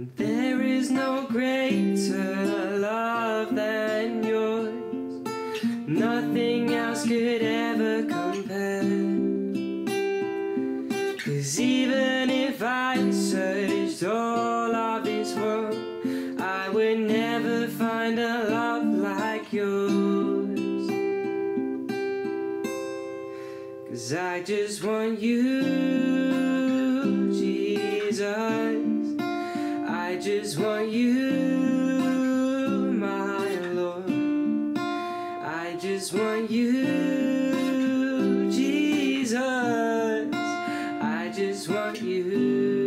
There is no greater love than yours. Nothing else could ever compare. Cause even if I searched all of this world, I would never find a love like yours. Cause I just want you, I just want you, my Lord. I just want you, Jesus. I just want you.